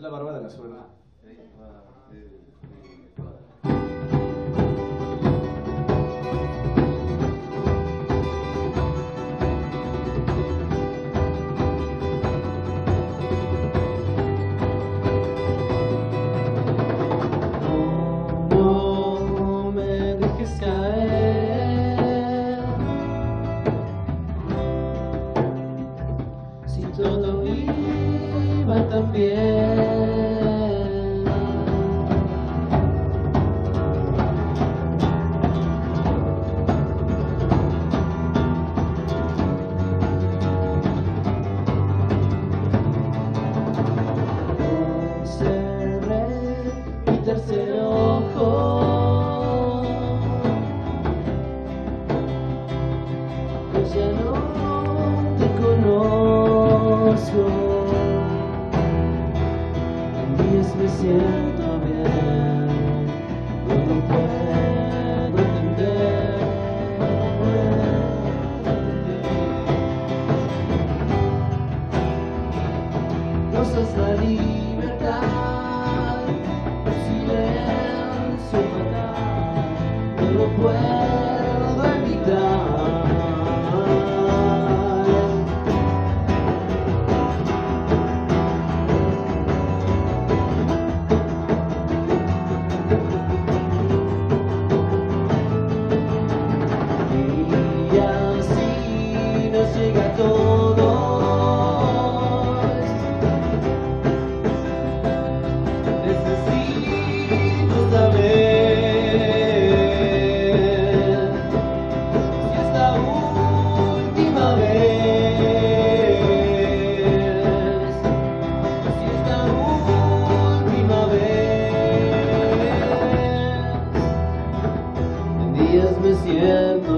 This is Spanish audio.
la barba de la suerte. No me dejes caer. Si todo iba tan bien En días me siento bien No lo puedo entender. Cosas la libertad, fatal, no lo puedo siento